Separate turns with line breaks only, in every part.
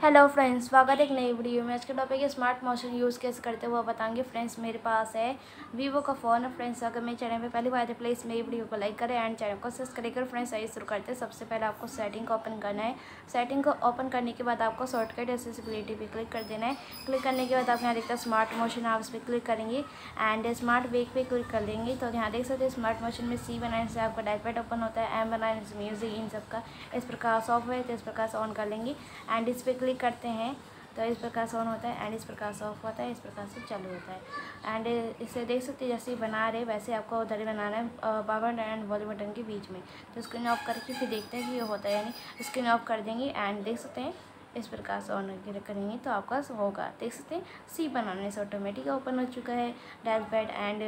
Hello friends स्वागत है एक नई वीडियो में। आज के टॉपिक है स्मार्ट मोशन यूज़ कैसे करते हैं वो बताएँगे। फ्रेंड्स मेरे पास है वीवो का फ़ोन है फ्रेंड्स अगर मेरे चैनल पे पहली बार है प्लीज़ मेरी वीडियो को लाइक करें एंड चैनल को सब्सक्राइब करें। फ्रेंड्स आइए शुरू करते हैं। सबसे पहले आपको सेटिंग को ओपन करना है। सेटिंग को ओपन करने के बाद आपको शॉर्टकट एसेसिबिलिटी पर क्लिक कर देना है। क्लिक करने के बाद आप यहाँ देखते हैं स्मार्ट मोशन आप इस पर क्लिक करेंगे एंड स्मार्ट वेक पर क्लिक कर देंगे। तो यहाँ देख सकते हैं स्मार्ट मोशन में सी बनाने से आपका डायपैड ओपन होता है एम बनाने से म्यूज़िक इन सबका इस प्रकार सॉफ्टवेयर तो इस प्रकार से ऑन कर लेंगे एंड इस पर क्लिक करते हैं तो इस प्रकार से ऑन होता है एंड इस प्रकार से ऑफ़ होता है, इस प्रकार से चालू होता है। एंड इसे देख सकते हैं, जैसे बना रहे, वैसे आपको उधर बनाना है पावर एंड वॉल्यूम बटन के बीच में। तो स्क्रीन ऑफ़ करके फिर देखते हैं कि ये होता है यानी स्क्रीन ऑफ़ कर देंगे एंड देख सकते हैं इस प्रकार से ऑन करेंगे तो आपका होगा। देख सकते हैं सी बनाने से ऑटोमेटिक ओपन हो चुका है। डायल पैड एंड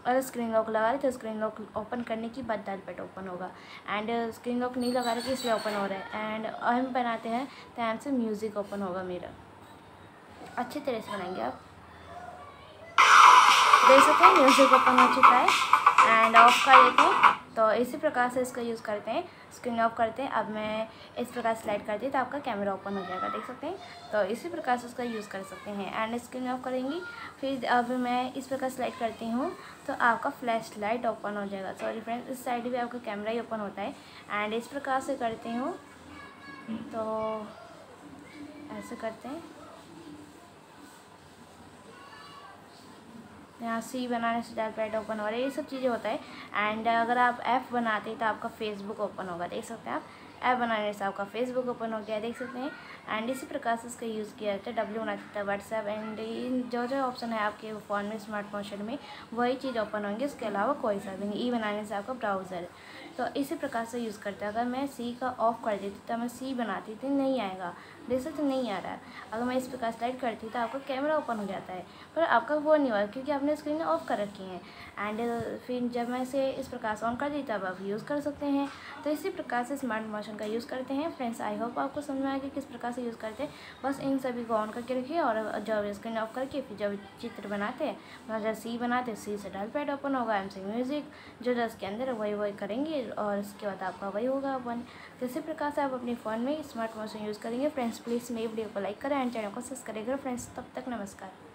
अगर स्क्रीन लॉक लगा रहे तो स्क्रीन लॉक ओपन करने के बाद डायल पैड ओपन होगा। एंड स्क्रीन लॉक नहीं लगा रहे इसलिए ओपन हो रहा है। एंड हम बनाते हैं तो से म्यूज़िक ओपन होगा मेरा। अच्छी तरह से बनाएँगे आप। देख सकते हैं म्यूज़िक ओपन हो चुका है। एंड ऑफ़ कर देते हैं तो इसी प्रकार से इसका यूज़ करते हैं। स्क्रीन ऑफ़ करते हैं। अब मैं इस प्रकार स्लाइड करती हूँ तो आपका कैमरा ओपन हो जाएगा, देख सकते हैं। तो इसी प्रकार से उसका यूज़ कर सकते हैं। एंड स्क्रीन ऑफ़ करेंगी। फिर अब मैं इस प्रकार स्लाइड करती हूँ तो आपका फ्लैश लाइट ओपन हो जाएगा। सॉरी फ्रेंड्स इस साइड भी आपका कैमरा ही ओपन होता है। एंड इस प्रकार से करती हूँ। तो ऐसे करते हैं। यहाँ सी बनाने से डायल पैड ओपन हो रहा है ये सब चीज़ें होता है। एंड अगर आप ऐप बनाते हैं तो आपका फेसबुक ओपन होगा, देख सकते हैं आप। ऐप बनाने से आपका फेसबुक ओपन हो गया, देख सकते हैं। एंड इसी प्रकार से इसका यूज़ किया जाता है डब्ल्यू बना सकता है व्हाट्सएप एंड जो जो ऑप्शन है आपके फ़ोन में स्मार्टफ़ोन में, वही चीज़ ओपन होंगे, इसके अलावा कोई सा भी नहीं। ई बनाने से आपका ब्राउज़र तो इसी प्रकार से यूज़ करते हैं। अगर मैं सी का ऑफ़ कर देती तो मैं सी बनाती थी नहीं आएगा। देख सकते नहीं आ रहा है। अगर मैं इस प्रकार स्लाइड करती तो आपका कैमरा ओपन हो जाता है। पर आपका वो नहीं हुआ क्योंकि आपने स्क्रीन ऑफ़ कर रखी है। एंड फिर जब मैं इसे इस प्रकार से ऑन कर दी तब आप यूज़ कर सकते हैं। तो इसी प्रकार से स्मार्ट मोशन का यूज़ करते हैं। फ्रेंड्स आई होप आपको समझ में आएगा किस प्रकार से यूज़ करते हैं। बस इन सभी को ऑन करके रखिए और जब स्क्रीन ऑफ़ करके फिर जब चित्र बनाते हैं मतलब जब सी बनाते सी से डाल पैड ओपन होगा एम म्यूज़िक जो जो इसके अंदर वही वही करेंगे। और उसके बाद आपका वही होगा वन। तो इसी प्रकार से आप अपने फ़ोन में स्मार्ट से यूज़ करेंगे। फ्रेंड्स प्लीज़ मेरी वीडियो को लाइक करें एंड चैनल को सब्सक्राइब करें। फ्रेंड्स तब तक नमस्कार।